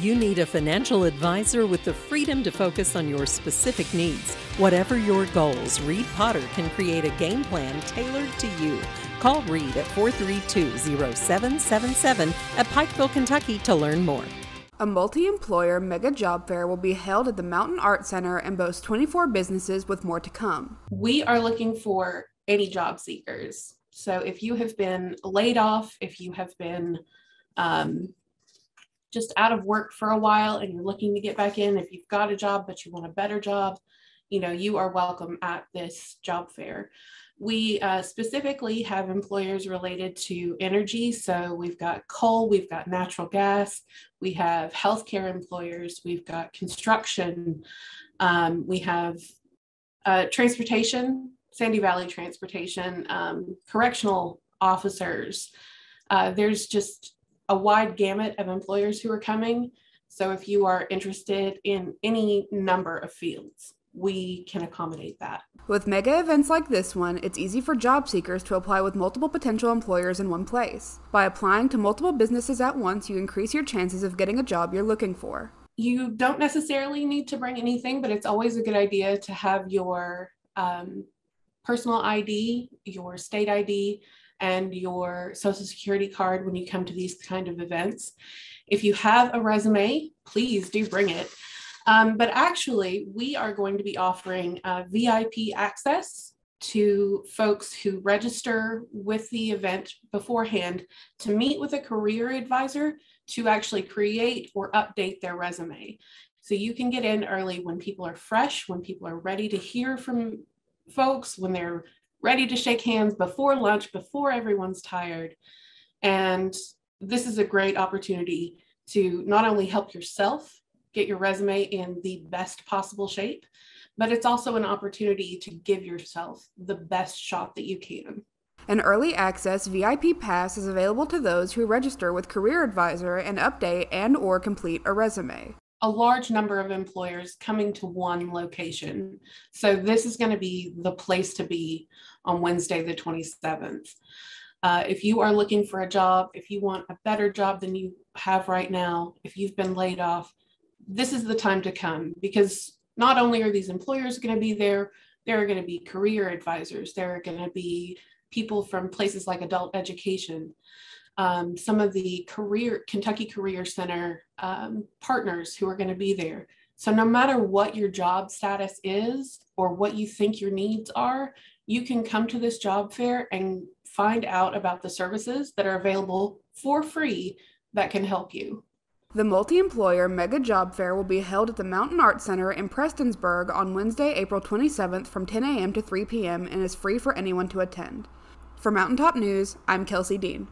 You need a financial advisor with the freedom to focus on your specific needs. Whatever your goals, Reed Potter can create a game plan tailored to you. Call Reed at 432 0777 at Pikeville, Kentucky to learn more. A multi employer mega job fair will be held at the Mountain Arts Center and boasts 24 businesses with more to come. We are looking for any job seekers. So if you have been laid off, if you have been um, just out of work for a while and you're looking to get back in, if you've got a job but you want a better job, you know, you are welcome at this job fair. We uh, specifically have employers related to energy. So we've got coal, we've got natural gas, we have healthcare employers, we've got construction, um, we have uh, transportation, Sandy Valley Transportation, um, correctional officers. Uh, there's just a wide gamut of employers who are coming. So if you are interested in any number of fields, we can accommodate that. With mega events like this one, it's easy for job seekers to apply with multiple potential employers in one place. By applying to multiple businesses at once, you increase your chances of getting a job you're looking for. You don't necessarily need to bring anything, but it's always a good idea to have your um, personal ID, your state ID, and your social security card when you come to these kind of events. If you have a resume, please do bring it. Um, but actually, we are going to be offering uh, VIP access to folks who register with the event beforehand to meet with a career advisor to actually create or update their resume. So you can get in early when people are fresh, when people are ready to hear from folks, when they're ready to shake hands before lunch, before everyone's tired. And this is a great opportunity to not only help yourself get your resume in the best possible shape, but it's also an opportunity to give yourself the best shot that you can. An early access VIP pass is available to those who register with Career Advisor and update and or complete a resume. A large number of employers coming to one location. So this is going to be the place to be on Wednesday the 27th. Uh, if you are looking for a job, if you want a better job than you have right now, if you've been laid off, this is the time to come because not only are these employers going to be there, there are going to be career advisors, there are going to be people from places like adult education, um, some of the career Kentucky Career Center um, partners who are going to be there. So no matter what your job status is or what you think your needs are, you can come to this job fair and find out about the services that are available for free that can help you. The multi employer mega job fair will be held at the Mountain Arts Center in Prestonsburg on Wednesday, April 27th from 10 a.m. to 3 p.m. and is free for anyone to attend. For Mountaintop News, I'm Kelsey Dean.